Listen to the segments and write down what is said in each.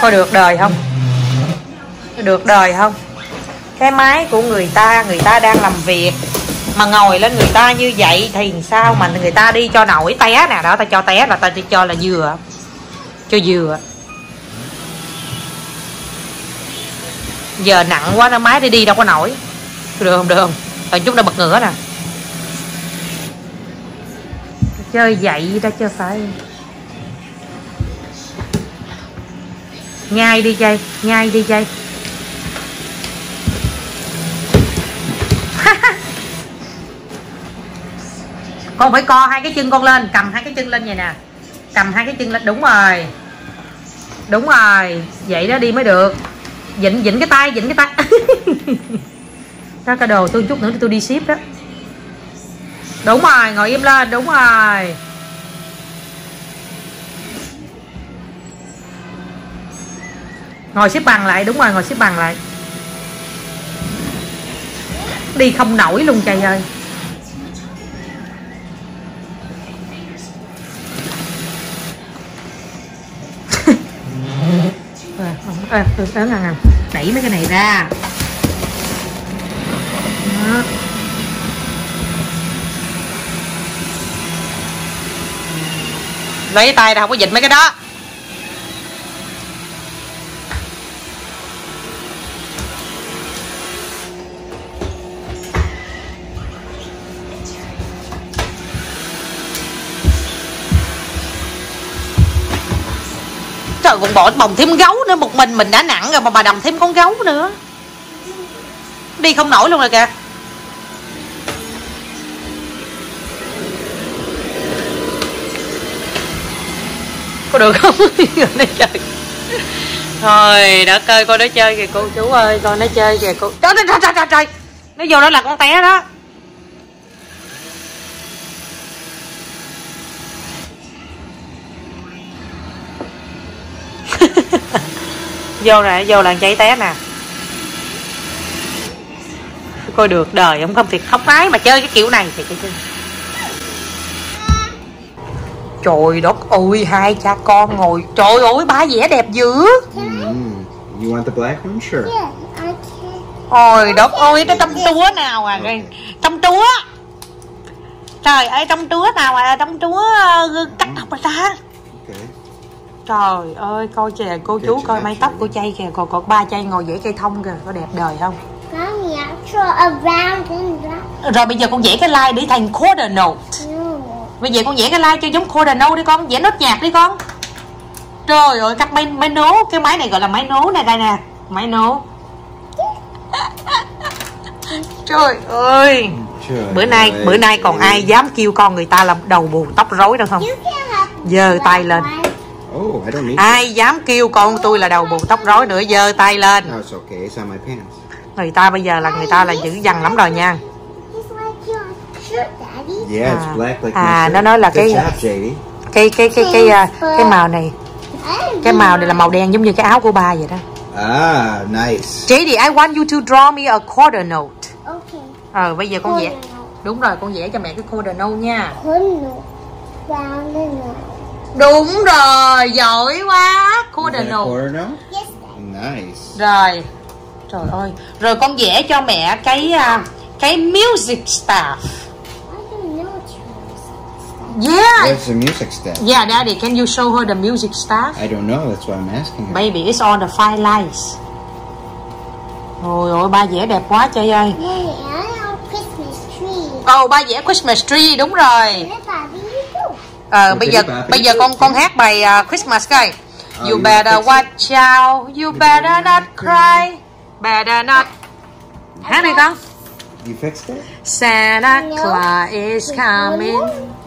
coi được đời không? Được đời không? Cái máy của người ta người ta đang làm việc mà ngồi lên người ta như vậy thì sao mà người ta đi cho nổi té nè. Đó, ta cho té là ta cho là dừa cho dừa giờ nặng quá, nó máy đi đi đâu có nổi. Được không được không? Còn chút đã bật ngửa nè. Chơi dậy đó cho phải. Nhai đi chơi nhai đi chơi con phải co hai cái chân con lên, cầm hai cái chân lên vậy nè. Cầm hai cái chân lên, đúng rồi. Đúng rồi, vậy đó đi mới được. Dịnh dịnh cái tay dịnh cái tay. Ra cái đồ tôi chút nữa tôi đi ship đó. Đúng rồi, ngồi im lên, đúng rồi. Ngồi xếp bằng lại đúng rồi ngồi xếp bằng lại. Đi không nổi luôn trời ơi. À, ngàn đẩy mấy cái này ra. Đó. lấy tay ra không có dịch mấy cái đó trời, còn bỏ bồng thêm gấu nữa, một mình mình đã nặng rồi mà bà đầm thêm con gấu nữa. Đi không nổi luôn rồi kìa. Có được không? Này chơi. Thôi, đã chơi con nó chơi kìa, cô chú ơi con nó chơi kìa, cô trời trời trời trời. Nó vô đó là con té đó. Vô nè vô là cháy té nè coi được đời không không thì không ái mà chơi cái kiểu này thì cái trời đất ơi hai cha con ngồi trời ơi ba vẽ đẹp dữ Mm. You want the black one? Sure. Yeah, I can. ôi đất ơi cái trong túa nào à cái trong túa trời ơi trong túa nào à trong túa ờ, cắt tóc rồi ta Okay. Trời ơi coi kìa cô chú coi mái tóc của chay kìa còn còn ba chay ngồi vẽ cây thông kìa có đẹp đời không? Rồi bây giờ con vẽ cái line để thành quarter note. No. bây giờ con vẽ cái line cho giống quarter note đi con vẽ nốt nhạc đi con. Trời ơi cắt máy máy nố cái máy này gọi là máy nố này đây nè. Máy nố trời ơi. Trời bữa nay ơi. bữa nay còn ai dám kêu con người ta làm đầu bù tóc rối đâu không? Giơ tay lên Oh, I don't need ai dám kêu con tôi là đầu bù tóc rối nữa giơ tay lên No, it's okay. It's on my pants. người ta bây giờ là người ta là dữ dằn lắm rồi nha It's like your shirt, Daddy. Yeah, Ah. it's black like Ah, my shirt. nó nói là cái- cái cái cái cái à, cái màu này cái màu này là màu đen giống như cái áo của ba vậy đó Ah, nice. JD I want you to draw me a quarter note Okay. ờ bây giờ con vẽ đúng rồi con vẽ cho mẹ cái quarter note nha Quarter note. Round and round. Đúng rồi giỏi quá note? Yes. Nice. rồi trời ơi rồi con vẽ cho mẹ cái à, cái music staff yeah What's the music step? yeah daddy can you show her the music staff I don't know. That's why I'm asking her. baby it's on the five lights Ôi ôi ba vẽ đẹp quá chơi ơi have Christmas tree. Ồ ba vẽ Christmas tree đúng rồi And Daddy, you do. Ờ bây giờ bây giờ con con hát bài à, Christmas coi Ờ, You you better watch out You better not cry Better not Hát đi con You fixed it? Santa. Claus is coming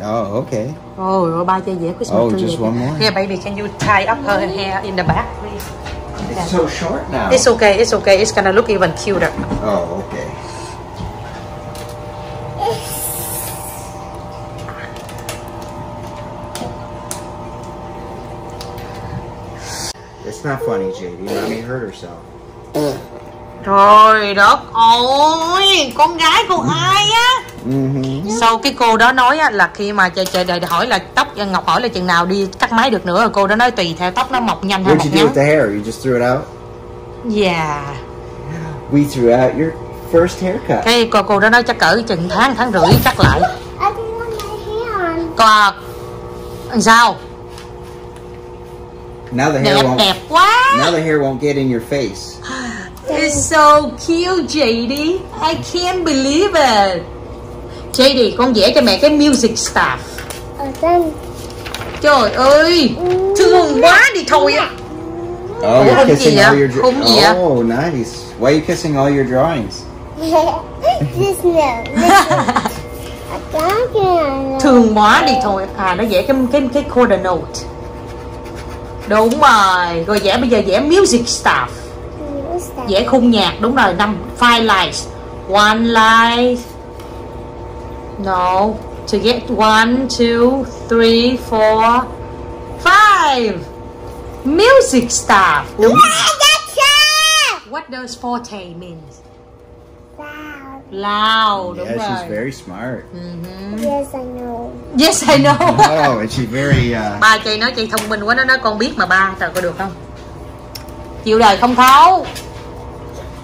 Oh, okay. Ôi ba chơi vẽ Christmas Oh, just one more. Yeah baby can you tie up her hair in the back please It's so short now. It's okay it's okay it's gonna look even cuter Oh, okay. It's not funny, JD. Mommy hurt herself. Trời đất ơi Con gái của ai á Mm-hmm. sau cái cô đó nói á, là khi mà trời trời đời hỏi là tóc ngọc hỏi là chừng nào đi cắt máy được nữa cô đó nói tùy theo tóc nó mọc nhanh hay What'd mọc you do ngắn with the hair? You just threw it out? yeah We threw out your first haircut. cái cô cô đó nói chắc cỡ chừng tháng tháng rưỡi cắt lại I didn't want my hair on. còn làm sao Now the hair đẹp won't. đẹp quá Now the hair won't get in your face. It's so cute, JD. I can't believe it. JD, con vẽ cho mẹ cái music stuff. And then, Trời ơi, thương quá đi thôi á. Oh, Ủa, you're không kissing all ạ? your. dr- Không gì ạ? Oh, nice. Why are you kissing all your drawings? just no. Listen. I can't get Thương quá đi thôi. À, nó vẽ cái cái cái quarter note. Đúng rồi, rồi vẽ bây giờ vẽ music stuff. Vẽ khung nhạc, đúng rồi, năm five lines. One line. No. To get one, two, three, four, five. Music stuff. Đúng. What does forte mean? Wow. Loud, đúng yeah, rồi. she's very smart. Yes, I know. Yes, I know. oh, and she's very. Uh, ba chị nói chị thông minh quá nó nói con biết mà ba trời có được không? Chịu đời không thấu.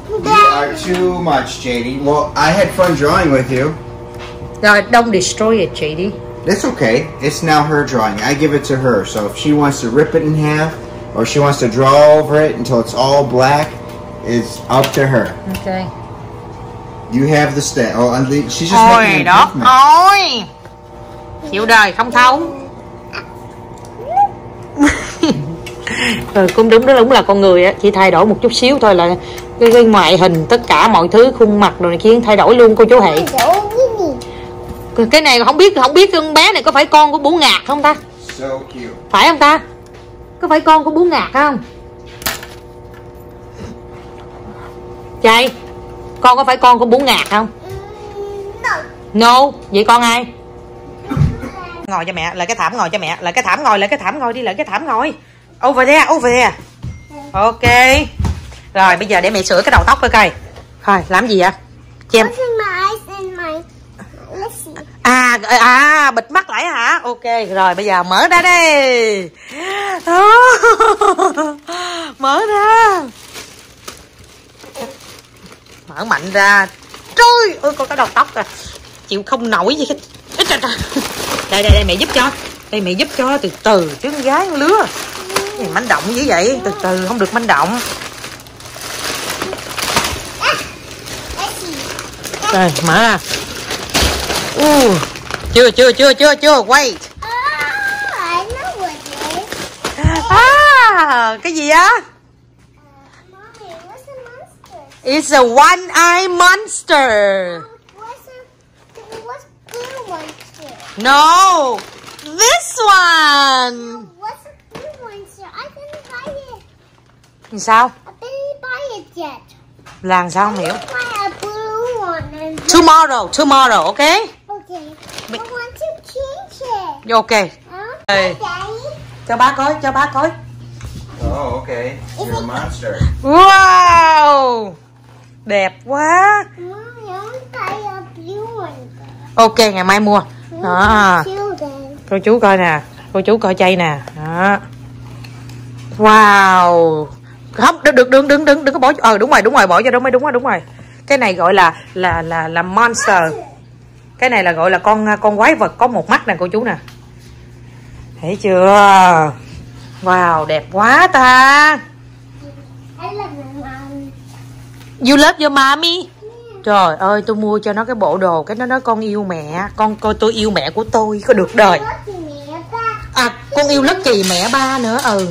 you are too much, JD. Well, I had fun drawing with you. No, don't destroy it, chị đi. It's okay. It's now her drawing. I give it to her. So if she wants to rip it in half, or she wants to draw over it until it's all black, it's up to her. Ok. You have the stat. Oh, she's just making Ôi an đó, improvement. ôi. Chịu đời không thấu. ừ, cũng đúng đó đúng là con người á chỉ thay đổi một chút xíu thôi là cái, cái ngoại hình tất cả mọi thứ khuôn mặt rồi này kia thay đổi luôn cô chú hệ. Cái này không biết không biết con bé này có phải con của bú ngạc không ta? Phải không ta? Có phải con của bú ngạc không? Trai con có phải con của bú ngạc không? No. no vậy con ai ngồi cho mẹ lại cái thảm ngồi cho mẹ lại cái thảm ngồi lại cái thảm ngồi đi lại cái thảm ngồi over there over there. Ok. Rồi bây giờ để mẹ sửa cái đầu tóc coi coi. Thôi làm gì vậy? My. Let's see. à à bịt mắt lại hả? Ok rồi bây giờ mở ra đi mở ra. Mở mạnh ra. Trời ơi con cái đầu tóc à. Chịu không nổi gì hết đây đây đây, mẹ giúp cho. Đây, mẹ giúp cho từ từ chứ con gái con lứa. Này manh động như vậy, từ từ, không được manh động. Đây, mở ra. U, chưa chưa chưa chưa chưa wait à cái gì á? It's a one-eye monster. What's a what's blue monster? No, this one. What's a blue monster? I didn't buy it. Làm Sao? I didn't buy it yet. Là sao không hiểu? Let's buy a blue one and Tomorrow, tomorrow, okay? okay. I want to change it. Okay. Huh? Hey. Daddy. Cho bác coi, cho bác coi. Oh, okay. You're a monster. Wow. Đẹp quá. Mommy, I want to buy a blue one. Ok, ngày mai mua. Đó. Cô chú coi nè. Cô chú coi chay nè. Đó. Wow. Không, đừng đừng đừng đừng đừng đừng có bỏ. Ờ đúng rồi, đúng rồi, bỏ cho đúng rồi, đúng rồi, đúng rồi. Cái này gọi là là là là monster. cái này là gọi là con con quái vật có một mắt nè cô chú nè thấy chưa wow đẹp quá ta you love your mommy trời ơi, tôi mua cho nó cái bộ đồ, cái nó nói con yêu mẹ. Con coi tôi yêu mẹ của tôi, có được đời. À con yêu lất chì mẹ ba nữa ừ.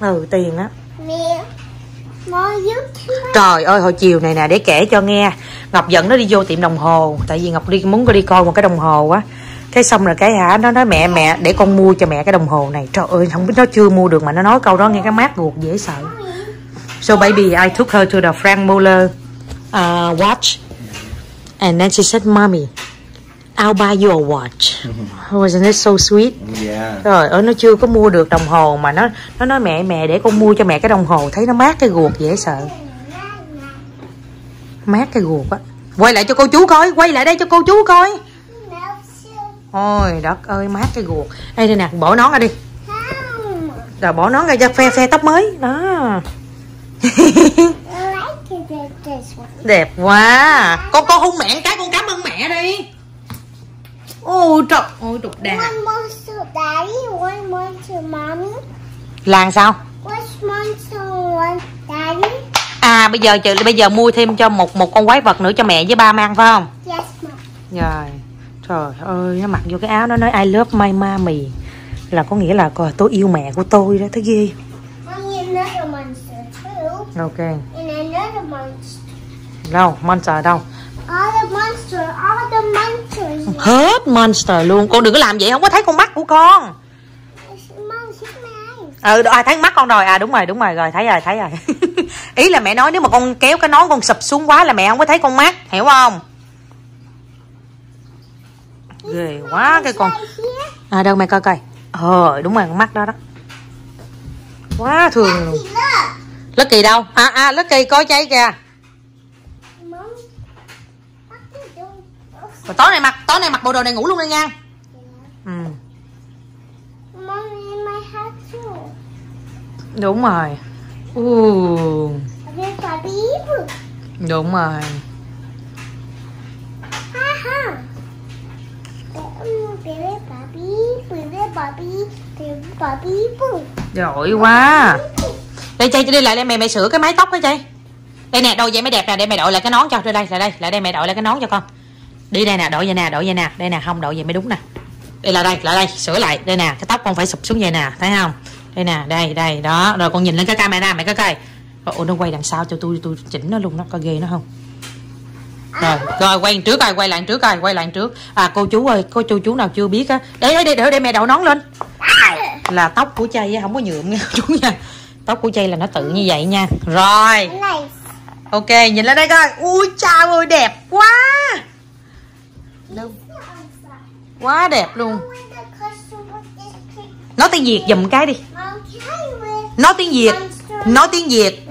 Ừ tiền á. Trời ơi, hồi chiều này nè, để kể cho nghe. Ngọc dẫn nó đi vô tiệm đồng hồ, Tại vì Ngọc đi, muốn có đi coi một cái đồng hồ á. Cái xong rồi cái hả, Nó nói mẹ mẹ, để con mua cho mẹ cái đồng hồ này. Trời ơi, không biết nó chưa mua được Mà nó nói câu đó nghe cái mát ruột dễ sợ. So baby, I took her to the Frank Muller uh, watch. And then she said mommy I'll buy you a watch. Wasn't it so sweet? Yeah. Trời ơi nó chưa có mua được đồng hồ Mà nó nó nói mẹ mẹ để con mua cho mẹ cái đồng hồ. Thấy nó mát cái ruột dễ sợ. Mát cái guộc á. Quay lại cho cô chú coi quay lại đây cho cô chú coi. Ôi đất ơi mát cái guồng đây đây nè bỏ nón ra đi. Rồi bỏ nón ra cho phe phe tóc mới. Đó đẹp quá. Con con hôn mẹ cái con cảm ơn mẹ đi. Ôi trời ôi đục đà. One more to daddy, one more to mommy. làng sao? À bây giờ chờ bây giờ mua thêm cho một một con quái vật nữa cho mẹ với ba mang phải không? Yes, rồi. Trời ơi nó mặc vô cái áo nó nói I love my mommy. Là có nghĩa là tôi yêu mẹ của tôi đó thấy ghê. Another monster too. Ok. And another monster. đâu? Monster đâu? All the monster, all the monsters. hết monster luôn. Con đừng có làm vậy không có thấy con mắt của con. Ừ à, thấy mắt con rồi? À đúng rồi đúng rồi rồi thấy rồi thấy rồi. Ý là mẹ nói nếu mà con kéo cái nón con sụp xuống quá là mẹ không có thấy con mắt hiểu không? Ghê quá cái con. à đâu mẹ coi coi. Ờ đúng rồi con mắt đó đó. Quá thường luôn Lucky đâu? À à Lucky có cháy kìa. Rồi, tối này mặc tối này mặc bộ đồ này ngủ luôn đi nha. Ừ. đúng rồi. Uh. đúng rồi. Giỏi quá đây chay đi lại đây, mày mày sửa cái mái tóc đó chay đây nè, đôi vậy mới đẹp nè, để mày đội lại cái nón cho. Đây đây, lại đây lại đây mày đội lại cái nón cho con. Đi đây nè, đội vậy nè, đội vậy nè. Đây nè, không, đội vậy mới đúng nè. Đây là đây, lại đây, sửa lại. Đây nè, cái tóc con phải sụp xuống vậy nè, thấy không? Đây nè, đây đây, đó. Rồi con nhìn lên cái camera mẹ có coi. Ủa, nó quay đằng sau cho tôi tôi chỉnh nó luôn, nó coi ghê nó không? Rồi rồi quay trước coi, quay lại trước coi, quay lại trước. À cô chú ơi cô chú chú nào chưa biết á? Để để để để mẹ đội nón lên. Là tóc của chay không có nhuộm nha, chú nha tóc của chay là nó tự như vậy nha. Rồi. Ok nhìn lên đây coi. Ui chào ơi đẹp quá. Quá đẹp luôn. Nói tiếng việt dùm cái đi. Nói tiếng việt. Nói tiếng việt.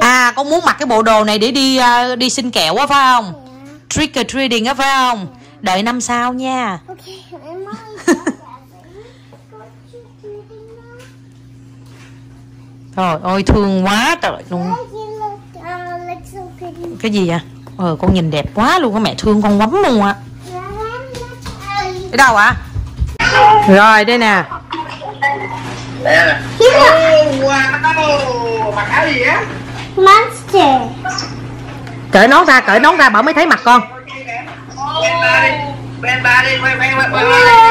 À con muốn mặc cái bộ đồ này để đi à, đi xin kẹo á phải không? Trick or treating á phải không? Đợi năm sau nha Ok, mẹ mong go trick treating now. Trời ơi thương quá trời luôn. Pretty? cái gì? Vậy? Ờ con nhìn đẹp quá luôn á mẹ thương con lắm luôn á. Ở đâu ạ? Rồi đây nè? Monster. cởi nón ra cởi nón ra bảo mới thấy mặt con Bên ba đi. Ba đi. Quay quay quay quay.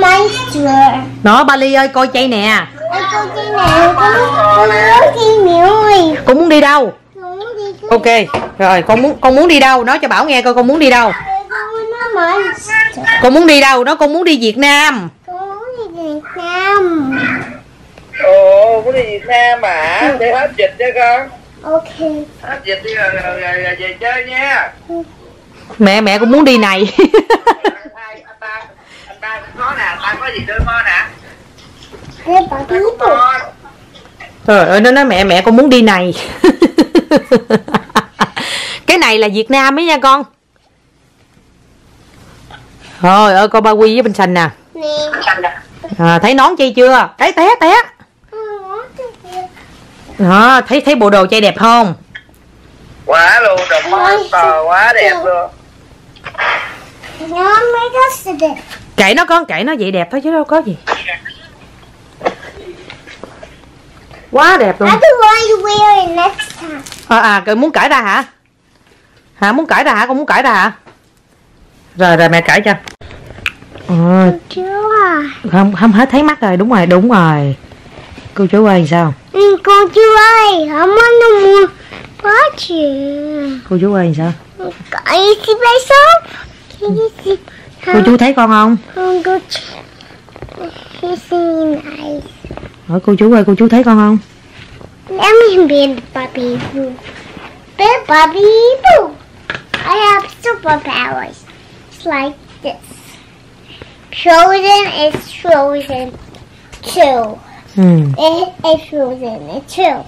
Monster. đó Bali ơi coi chay nè con con muốn đi miếu ơi. con muốn đi đâu Con muốn đi cái ok rồi con muốn con muốn đi đâu nói cho bảo nghe coi con muốn đi đâu con muốn nó đi đâu nó con muốn đi Việt Nam Con muốn đi Việt Nam. Ồ, muốn đi Việt Nam mà. Để hết dịch cho con. Ok. Hết dịch đi rồi, rồi, rồi, rồi về chơi nha. Mẹ mẹ cũng muốn đi này. Trời ơi nó nói mẹ mẹ con muốn đi này. Cái này là Việt Nam ấy nha con. Trời ơi con ba quy với bên xanh nè. Nè. à, thấy nón chay chưa? Đấy té té. Gì? đó thấy thấy bộ đồ chay đẹp không? Quá luôn, đồng monster quá đẹp luôn. Nó mới có sự đẹp. kệ nó con kệ nó vậy đẹp thôi chứ đâu có gì. Quá đẹp luôn. À, à cậu muốn cởi ra hả? Hả muốn cởi ra hả? Con muốn cởi ra hả? Rồi rồi mẹ cởi cho. Ờ, à. không không hết thấy mắt rồi. Đúng rồi đúng rồi. Cô chú ơi sao? Ừ, cô chú ơi, không muốn nó mua. Quá chuyện. cô chú ơi sao? Cởi thì phải sốt. Cô chú thấy con không Không có chuyện. He's nice. hỏi cô chú ơi cô chú thấy con không Let me be the Bobby Boo. Be Bobby Boo. I have superpowers. It's like this. Frozen is frozen too. ừ It is frozen too.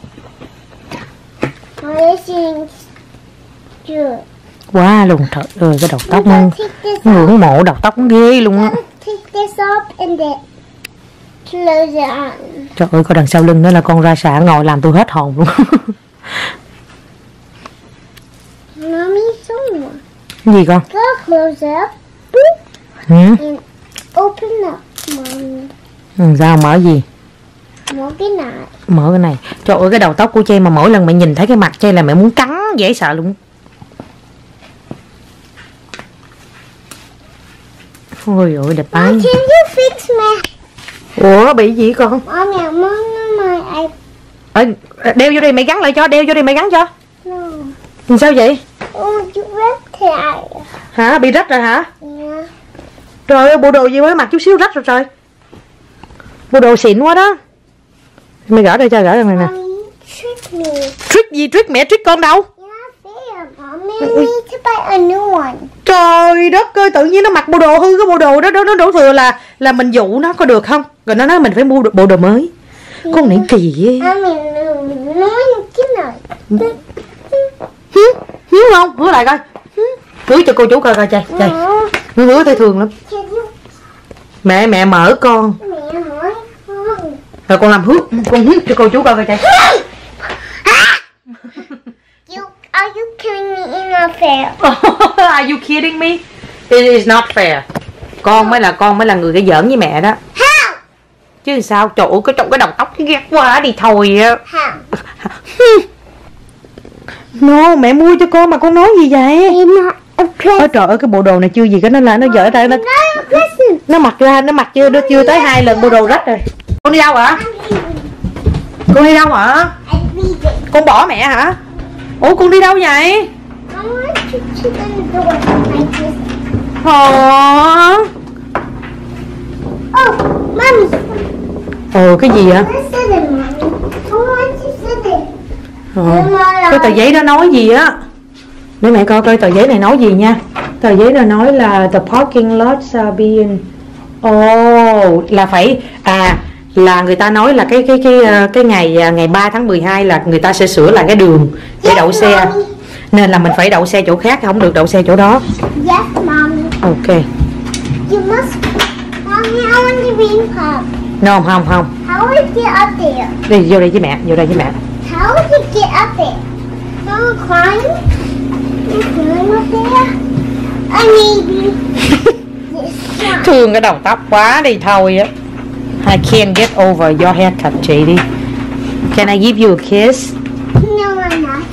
Everything's good. Quá luôn trời ơi cái đầu tóc ngưỡng mộ đầu tóc ghê luôn á. Trời ơi coi đằng sau lưng đó là con ra xả ngồi làm tôi hết hồn luôn. Gì con? Ừ? Ừ sao mở gì? Một cái này. mở cái này. Trời ơi cái đầu tóc của Chay mà mỗi lần mẹ nhìn thấy cái mặt Chay là mẹ muốn cắn dễ sợ luôn ôi ôi đẹp ái can you fix my... ủa bị gì con. I... Ờ, đeo vô đây mày gắn lại cho đeo vô đây mày gắn cho. No. sao vậy? It. hả? Bị rách rồi hả? Yeah. trời ơi bộ đồ gì mới mặc chút xíu rách rồi trời. Bộ đồ xịn quá đó. Mày gỡ đây cho gỡ đây này nè. Me. trick gì trick? Mẹ trick con đâu Mommy. We need to buy a new one. trời đất ơi tự nhiên nó mặc bộ đồ hư cái bộ đồ đó đó nó đổ thừa là là mình dụ nó có được không? Rồi nó nói mình phải mua được bộ đồ mới. Con này kỳ ghê. I mean, no, no, cái này. hứ hứ không? Hứa lại coi. Hứ. Hứa cho cô chú coi coi chơi No. hứa hứa thấy thường lắm. Mẹ mẹ mở con. Rồi con làm hứa con hứa cho cô chú coi coi You, are you kidding me? It's not fair. Are you kidding me? It is not fair. Con mới là con mới là người cái giỡn với mẹ đó. How? Chứ sao? Trời ơi, cái trong cái đầu tóc cái ghét quá đi thôi á. How? No, mẹ mua cho con mà con nói gì vậy? Ôi trời ơi, cái bộ đồ này chưa gì cái nó là nó dở ra nó nó mặc ra nó mặc chưa nó chưa tới hai lần bộ đồ rách rồi. Con đi đâu hả? Con đi đâu hả? Con bỏ mẹ hả? Ủa con đi đâu vậy? I want. Hả? Ồ cái gì vậy? Ờ, cái tờ giấy đó nói gì á để mẹ coi coi tờ giấy này nói gì nha tờ giấy đó nói là the parking lots are being oh là phải à là người ta nói là cái cái cái ờ, cái ngày à, ngày 3 tháng 12 là người ta sẽ sửa lại cái đường để đậu xe nên là mình phải đậu xe chỗ khác không được đậu xe chỗ đó Yes, mommy. ok You must. Mommy, I want to be in pub. no không không How would you get up there? đi vô đây với mẹ vô đây với mẹ How would you get up there? Mom, climb? You climb up there? I this one. thương cái đầu tóc quá đi thôi á I can't get over your haircut đi Can I give you a kiss? No, I'm not.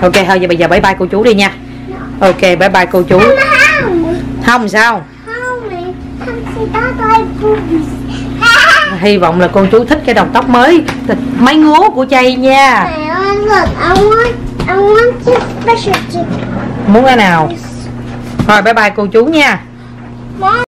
Ok thôi giờ bây giờ bye bye cô chú đi nha. Ok bye bye cô chú. Home. Không sao? Bye, boobies. Hy vọng là cô chú thích cái đầu tóc mới máy ngố của chay nha. Muốn cái nào? Rồi bye bye cô chú nha.